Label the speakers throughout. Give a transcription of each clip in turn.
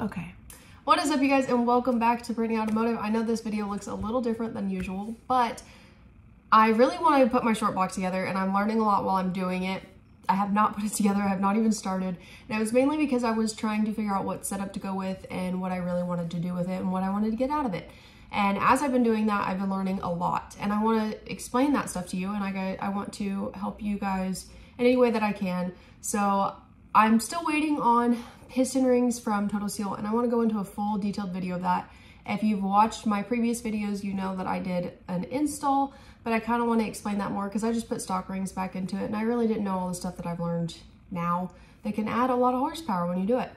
Speaker 1: Okay. What is up you guys and welcome back to Britney Automotive. I know this video looks a little different than usual, but I really want to put my short block together and I'm learning a lot while I'm doing it. I have not put it together, I have not even started. And it was mainly because I was trying to figure out what setup to go with and what I really wanted to do with it and what I wanted to get out of it. And as I've been doing that, I've been learning a lot. And I want to explain that stuff to you and I, I want to help you guys in any way that I can. So I'm still waiting on piston rings from Total Seal and I want to go into a full detailed video of that. If you've watched my previous videos, you know that I did an install, but I kind of want to explain that more because I just put stock rings back into it and I really didn't know all the stuff that I've learned now that can add a lot of horsepower when you do it.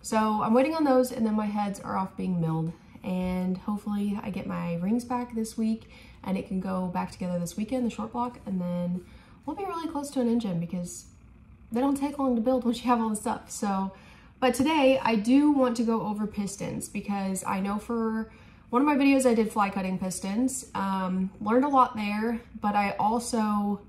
Speaker 1: So I'm waiting on those and then my heads are off being milled and hopefully I get my rings back this week and it can go back together this weekend, the short block, and then we'll be really close to an engine because they don't take long to build once you have all the stuff. So but today I do want to go over pistons because I know for one of my videos I did fly cutting pistons, um, learned a lot there, but I also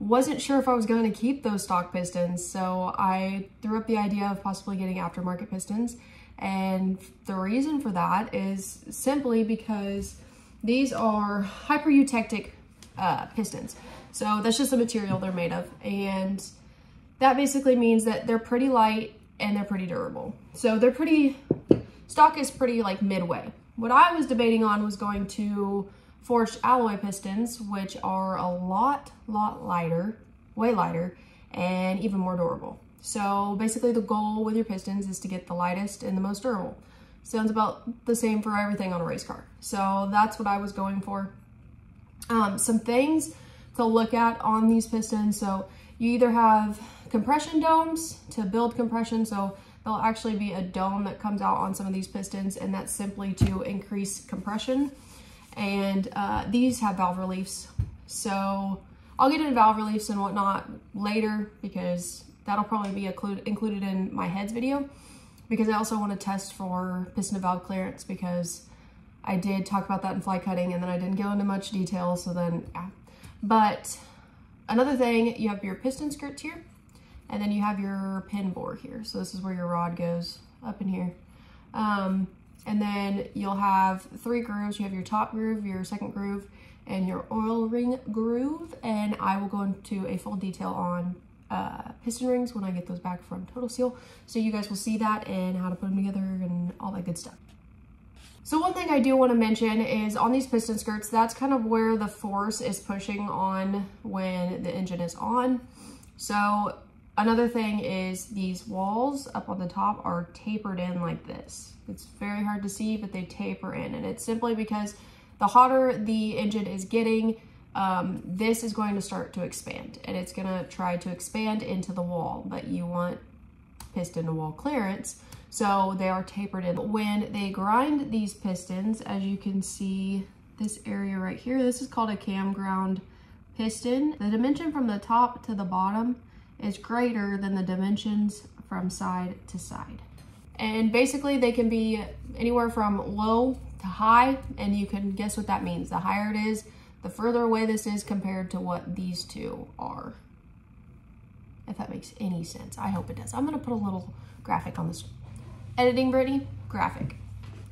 Speaker 1: wasn't sure if I was going to keep those stock pistons. So I threw up the idea of possibly getting aftermarket pistons. And the reason for that is simply because these are hypereutectic uh, pistons. So that's just the material they're made of. And that basically means that they're pretty light and they're pretty durable. So they're pretty, stock is pretty like midway. What I was debating on was going to forged alloy pistons, which are a lot, lot lighter, way lighter, and even more durable. So basically the goal with your pistons is to get the lightest and the most durable. Sounds about the same for everything on a race car. So that's what I was going for. Um, some things to look at on these pistons. So you either have compression domes to build compression. So there'll actually be a dome that comes out on some of these pistons and that's simply to increase compression. And uh, these have valve reliefs. So I'll get into valve reliefs and whatnot later because that'll probably be included in my heads video because I also want to test for piston to valve clearance because I did talk about that in fly cutting and then I didn't go into much detail. So then, yeah. But another thing, you have your piston skirts here. And then you have your pin bore here. So this is where your rod goes up in here. Um, and then you'll have three grooves. You have your top groove, your second groove, and your oil ring groove. And I will go into a full detail on uh, piston rings when I get those back from Total Seal. So you guys will see that and how to put them together and all that good stuff. So one thing I do want to mention is on these piston skirts, that's kind of where the force is pushing on when the engine is on. So Another thing is these walls up on the top are tapered in like this. It's very hard to see, but they taper in. And it's simply because the hotter the engine is getting, um, this is going to start to expand. And it's going to try to expand into the wall. But you want piston to wall clearance. So they are tapered in. When they grind these pistons, as you can see this area right here, this is called a cam ground piston. The dimension from the top to the bottom is greater than the dimensions from side to side. And basically they can be anywhere from low to high, and you can guess what that means. The higher it is, the further away this is compared to what these two are. If that makes any sense. I hope it does. I'm gonna put a little graphic on this. Editing, Britney, graphic.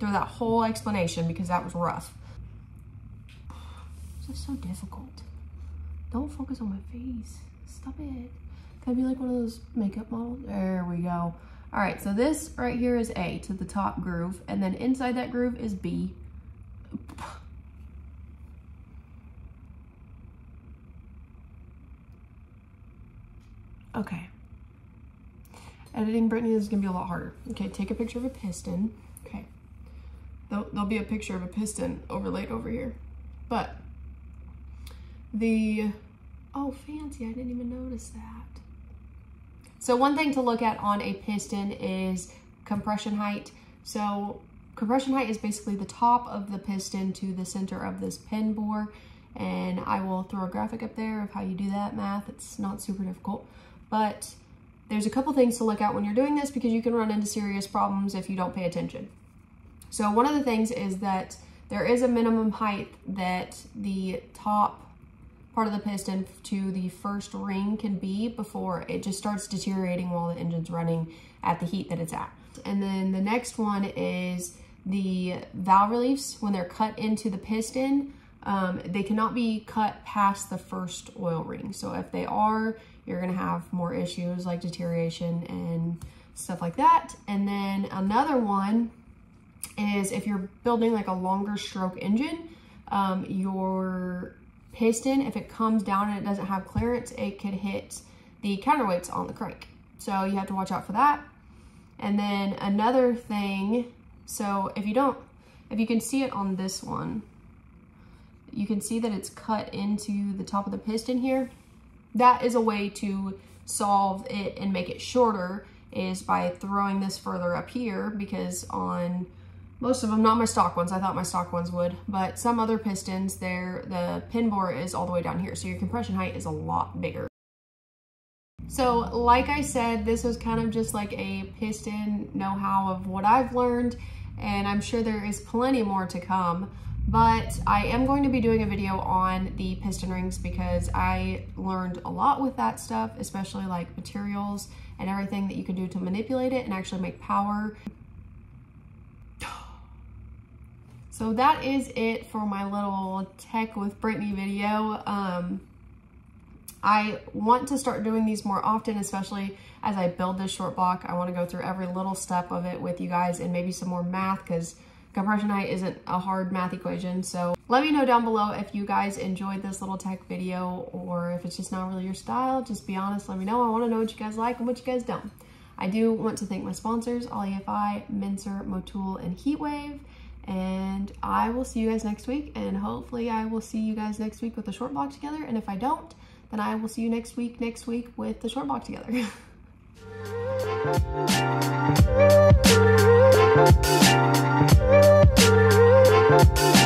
Speaker 1: Through that whole explanation because that was rough. This is so difficult. Don't focus on my face. Stop it. Can I be like one of those makeup models? There we go. All right, so this right here is A to the top groove, and then inside that groove is B. Okay. Editing Britney is gonna be a lot harder. Okay, take a picture of a piston. Okay. There'll, there'll be a picture of a piston overlaid over here. But the, oh fancy, I didn't even notice that. So one thing to look at on a piston is compression height. So compression height is basically the top of the piston to the center of this pin bore. And I will throw a graphic up there of how you do that math. It's not super difficult, but there's a couple things to look at when you're doing this because you can run into serious problems if you don't pay attention. So one of the things is that there is a minimum height that the top part of the piston to the first ring can be before it just starts deteriorating while the engine's running at the heat that it's at. And then the next one is the valve reliefs when they're cut into the piston. Um, they cannot be cut past the first oil ring. So if they are, you're gonna have more issues like deterioration and stuff like that. And then another one is if you're building like a longer stroke engine, um, your piston, if it comes down and it doesn't have clearance, it could hit the counterweights on the crank. So you have to watch out for that. And then another thing, so if you don't, if you can see it on this one, you can see that it's cut into the top of the piston here. That is a way to solve it and make it shorter is by throwing this further up here because on most of them, not my stock ones, I thought my stock ones would, but some other pistons, there the pin bore is all the way down here, so your compression height is a lot bigger. So like I said, this was kind of just like a piston know-how of what I've learned, and I'm sure there is plenty more to come but I am going to be doing a video on the piston rings because I learned a lot with that stuff, especially like materials and everything that you can do to manipulate it and actually make power. So that is it for my little tech with Britney video. Um, I want to start doing these more often, especially as I build this short block. I want to go through every little step of it with you guys and maybe some more math because compression height isn't a hard math equation. So let me know down below if you guys enjoyed this little tech video or if it's just not really your style. Just be honest, let me know. I want to know what you guys like and what you guys don't. I do want to thank my sponsors, AllEFI, Menscer, Motul, and Heatwave. And I will see you guys next week. And hopefully I will see you guys next week with a short block together. And if I don't, and I will see you next week, next week with the short walk together.